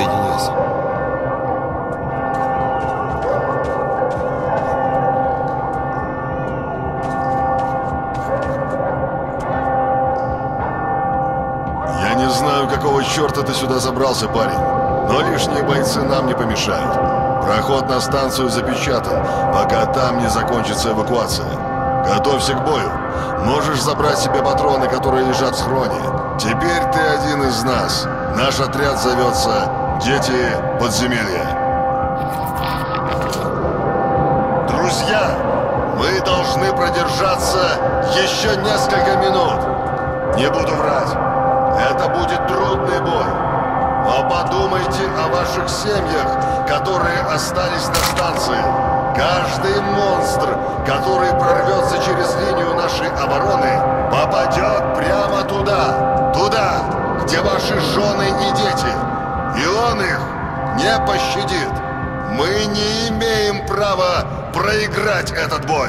Присоединяйся. Я не знаю, какого черта ты сюда забрался, парень. Но лишние бойцы нам не помешают. Проход на станцию запечатан, пока там не закончится эвакуация. Готовься к бою. Можешь забрать себе патроны, которые лежат в схроне. Теперь ты один из нас. Наш отряд зовется «Дети подземелья». Друзья, мы должны продержаться еще несколько минут. Не буду врать. Это будет трудный бой. Но подумайте о ваших семьях, которые остались на станции. Каждый монстр, который прорвется через линию нашей обороны, попадет прямо туда. Туда, где ваши жены и дети. Он их не пощадит. Мы не имеем права проиграть этот бой.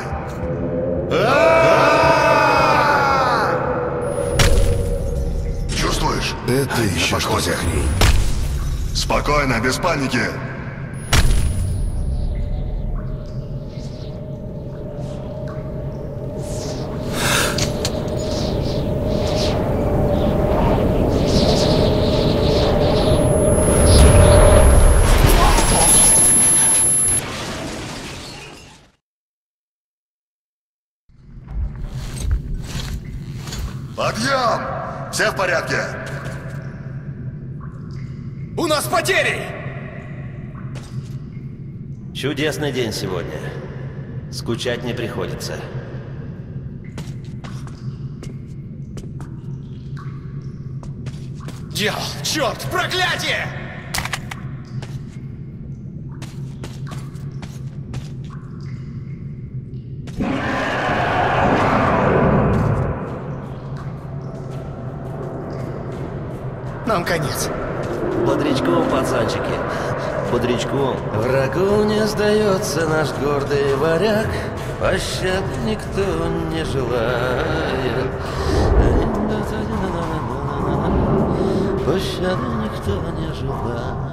Чувствуешь? Это еще что за хрень? Спокойно, без паники. Порядке? У нас потери! Чудесный день сегодня. Скучать не приходится. Дьявол! Черт! Проклятие! Конец. Бодрячком, пацанчики. Бодрячком. Врагу не сдается наш гордый варяг. Пощады никто не желает. Пощады никто не желает.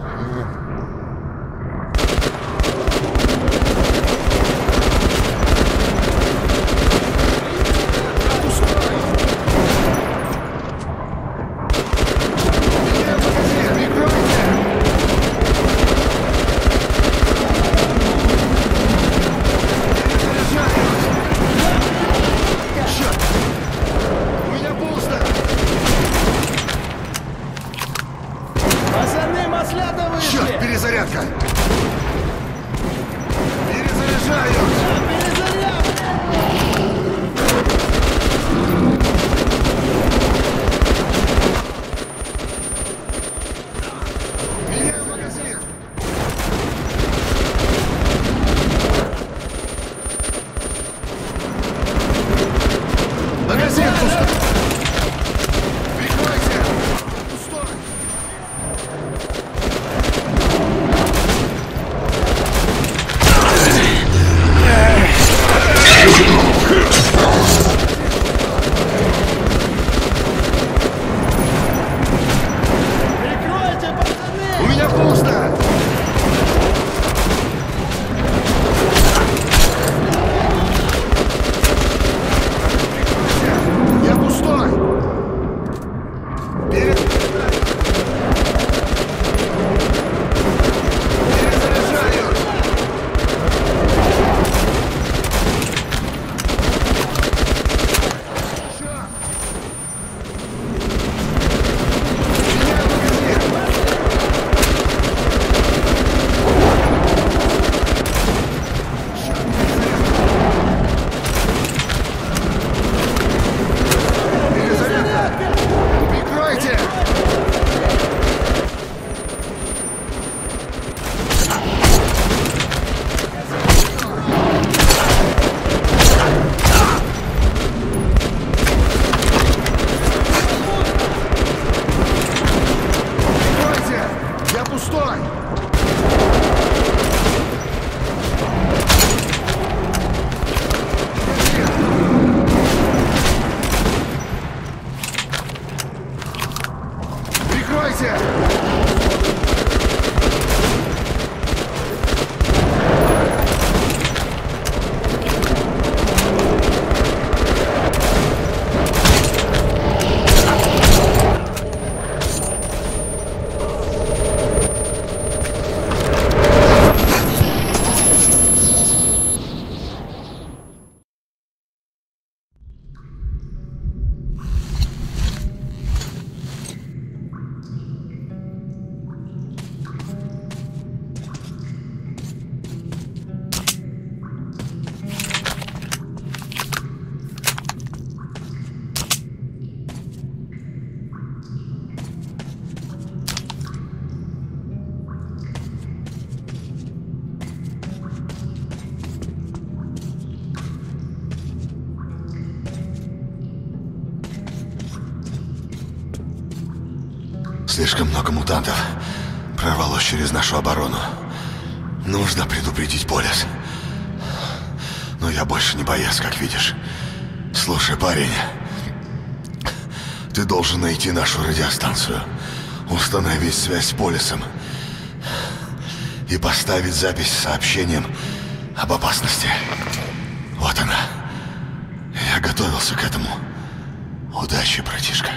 Слишком много мутантов прорвалось через нашу оборону. Нужно предупредить Полис. Но я больше не боец, как видишь. Слушай, парень, ты должен найти нашу радиостанцию, установить связь с Полисом и поставить запись с сообщением об опасности. Вот она. Я готовился к этому. Удачи, братишка.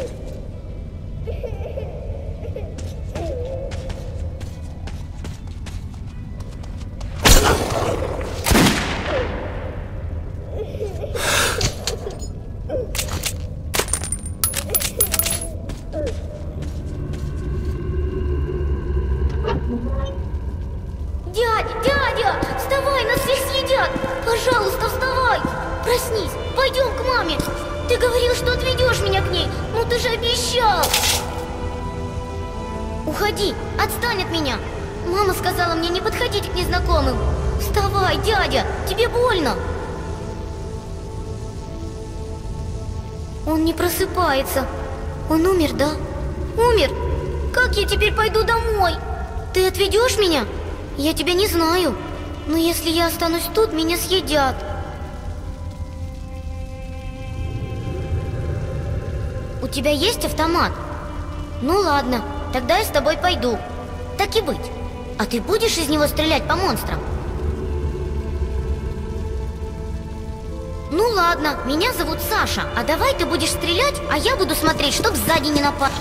Hey. Меня? Я тебя не знаю. Но если я останусь тут, меня съедят. У тебя есть автомат? Ну ладно, тогда я с тобой пойду. Так и быть. А ты будешь из него стрелять по монстрам? Ну ладно, меня зовут Саша, а давай ты будешь стрелять, а я буду смотреть, чтоб сзади не напали.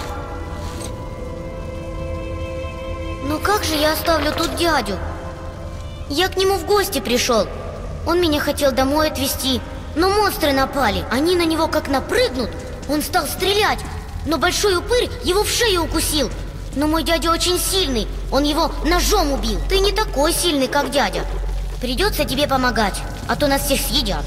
Как же я оставлю тут дядю? Я к нему в гости пришел. Он меня хотел домой отвезти, но монстры напали. Они на него как напрыгнут, он стал стрелять, но большой упырь его в шею укусил. Но мой дядя очень сильный, он его ножом убил. Ты не такой сильный, как дядя. Придется тебе помогать, а то нас всех съедят.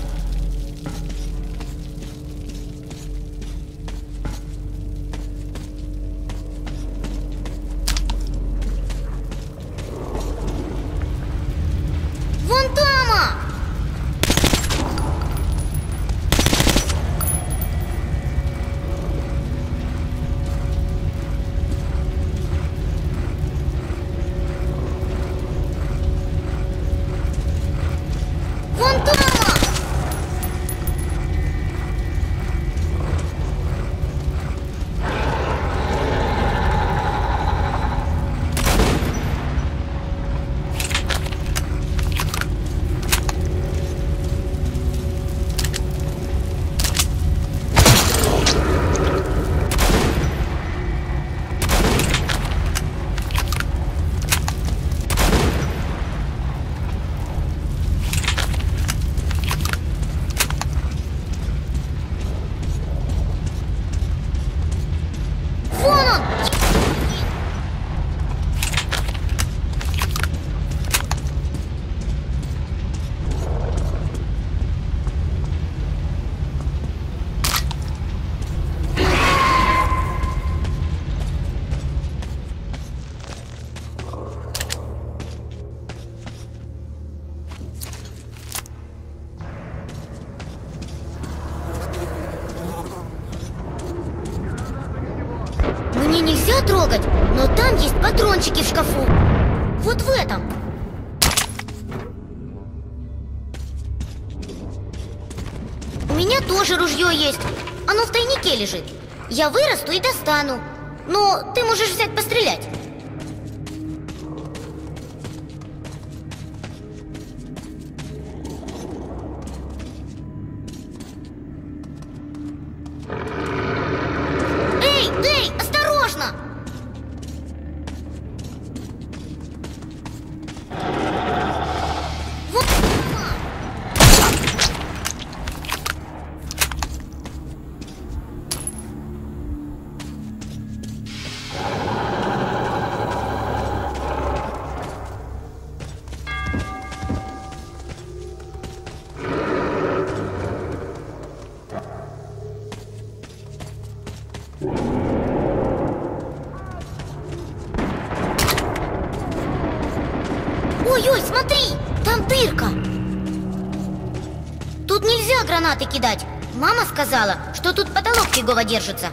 Лежит. Я вырасту и достану. Но ты можешь взять пострелять. Гранаты кидать. Мама сказала, что тут потолок фигово держится.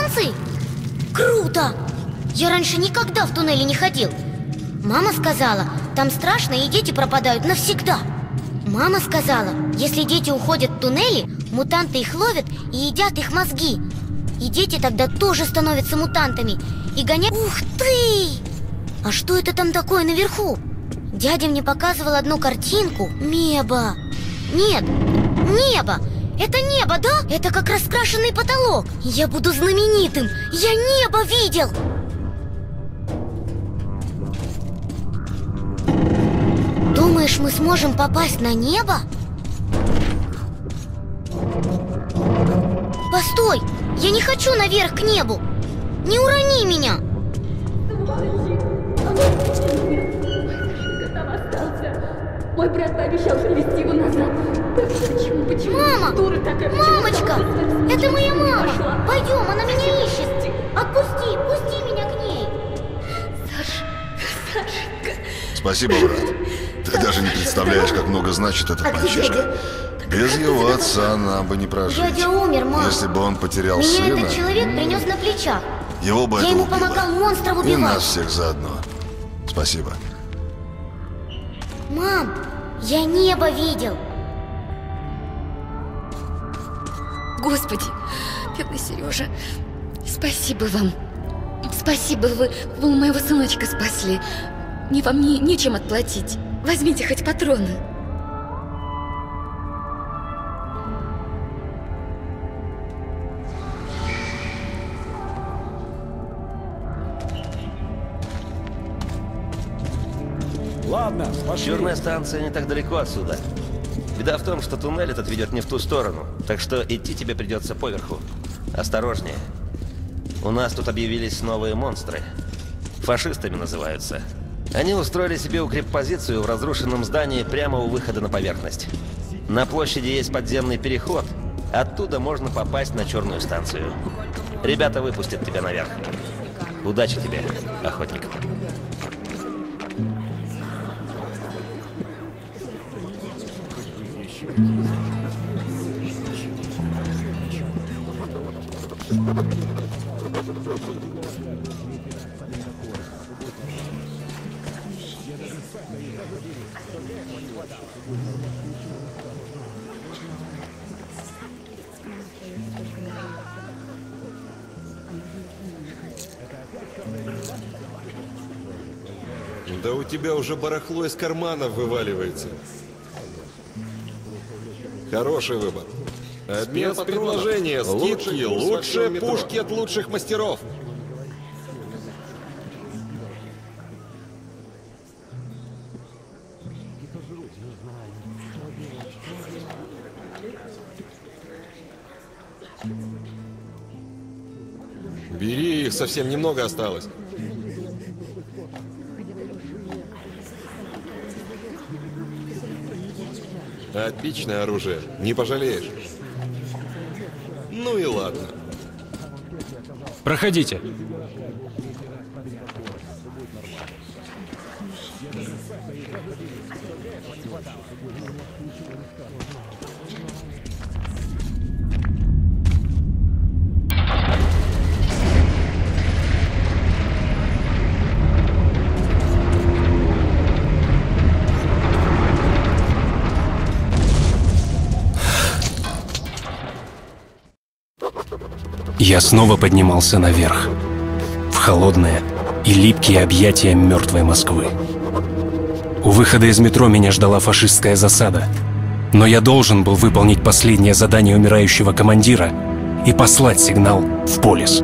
Станции? Круто! Я раньше никогда в туннеле не ходил. Мама сказала, там страшно и дети пропадают навсегда. Мама сказала, если дети уходят в туннели, мутанты их ловят и едят их мозги. И дети тогда тоже становятся мутантами и гоняют... Ух ты! А что это там такое наверху? Дядя мне показывал одну картинку. Небо. Нет, небо. Это небо, да? Это как раскрашенный потолок. Я буду знаменитым. Я небо видел. Думаешь, мы сможем попасть на небо? Постой! Я не хочу наверх к небу! Не урони меня! Мой брат пообещал привезти его назад. Почему, почему? Мама! Дура такая, Мамочка! Это моя мама! пошла? Пойдем, она меня ищет! Отпусти, пусти меня к ней! Спасибо, брат. Ты даже не представляешь, как много значит этот А мальчишка. Без его отца нам бы не прожить. Дядя умер, мам. Если бы он потерял Меня сына, этот человек принес на плечах. его бы Я это ему убило. помогал монстров И убивать. нас всех заодно. Спасибо. Мам, я небо видел. Господи, бедный Сережа, спасибо вам. Спасибо, вы, вы моего сыночка спасли. Мне вам не, нечем отплатить. Возьмите хоть патроны. Ладно, пошли. Черная станция не так далеко отсюда. Беда в том, что туннель этот ведет не в ту сторону, так что идти тебе придется поверху. Осторожнее. У нас тут объявились новые монстры. Фашистами называются. Они устроили себе укреппозицию в разрушенном здании прямо у выхода на поверхность. На площади есть подземный переход. Оттуда можно попасть на черную станцию. Ребята выпустят тебя наверх. Удачи тебе, охотник. Тебя уже барахло из карманов вываливается. Хороший выбор. Спецпредложение, скидки, лучшие пушки от лучших мастеров. Бери, их совсем немного осталось. Отличное оружие, не пожалеешь. Ну и ладно. Проходите. Я снова поднимался наверх, в холодные и липкие объятия мертвой Москвы. У выхода из метро меня ждала фашистская засада, но я должен был выполнить последнее задание умирающего командира и послать сигнал в полис.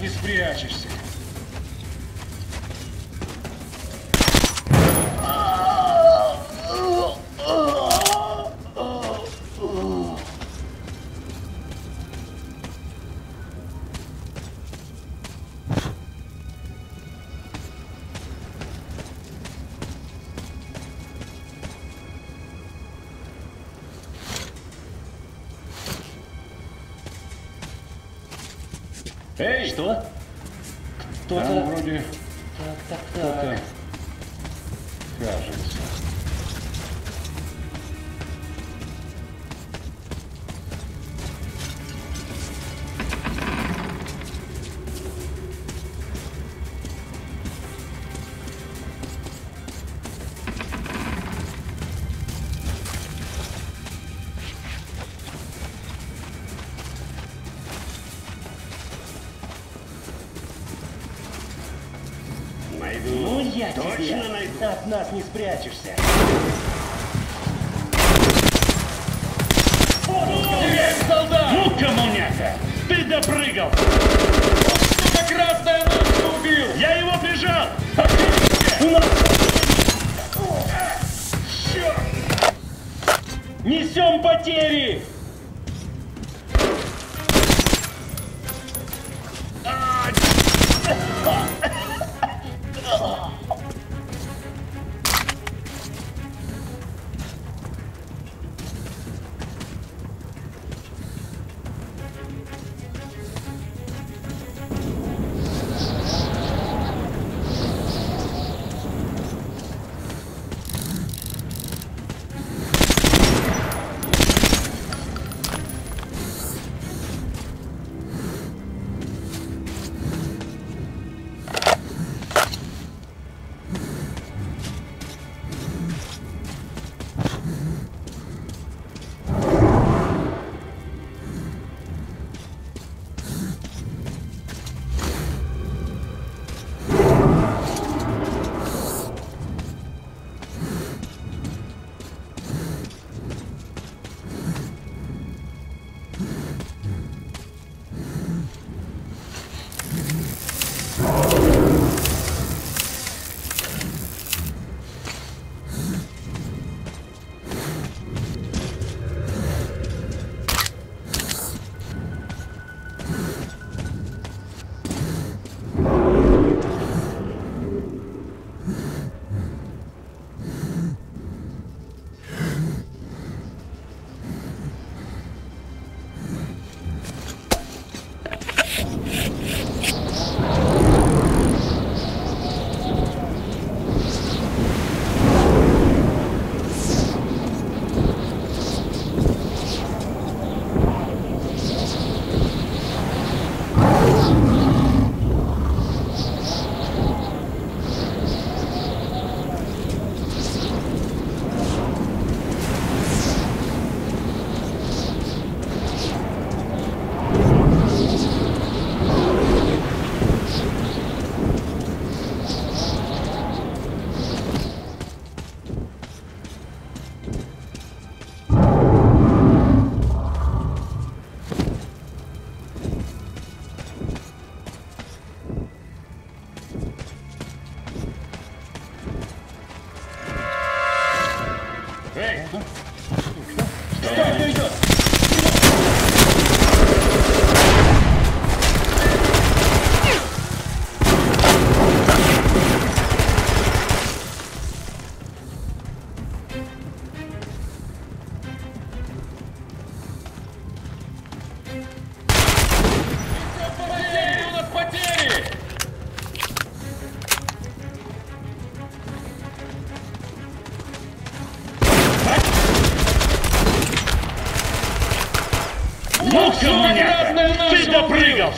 Не спрячешься. Точно найду. От нас не спрячешься. солдат! Ну, коммуняка! Ты допрыгал! Что-то красное нас убил! Я его прижал! У нас... Черт! Несем потери!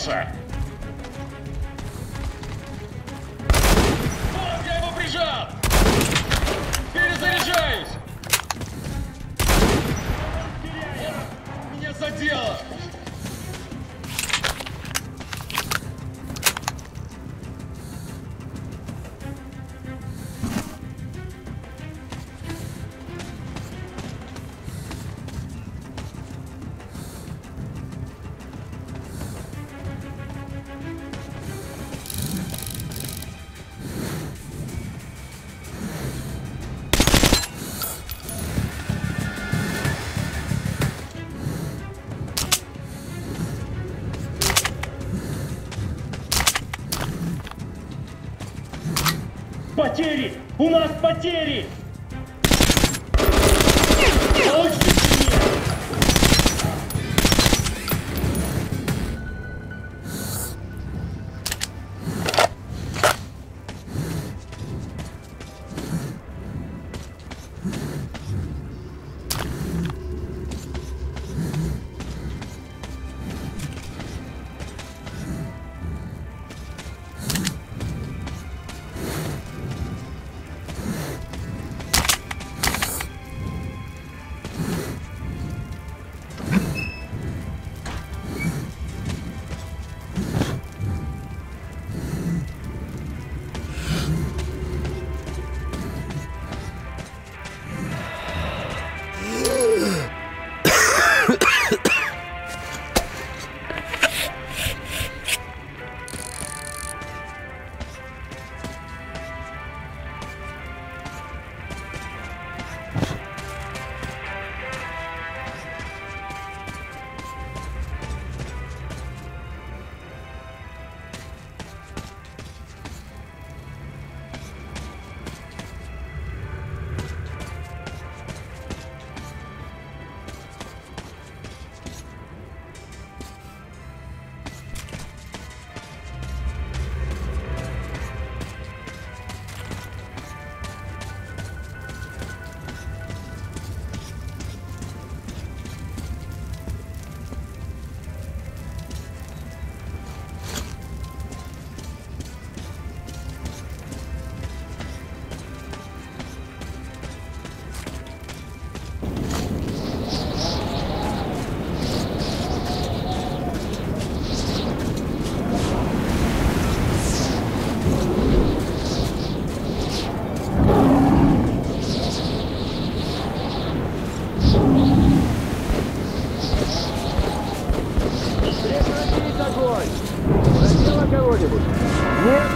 sir. Потери! Я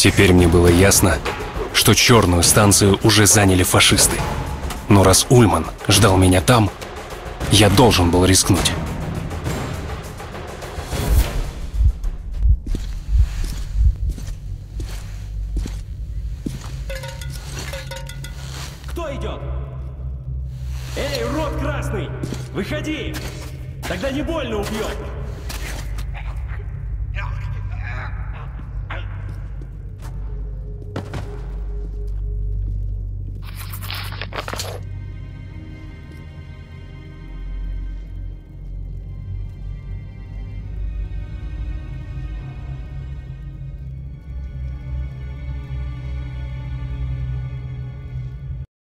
Теперь мне было ясно, что черную станцию уже заняли фашисты. Но раз Ульман ждал меня там, я должен был рискнуть.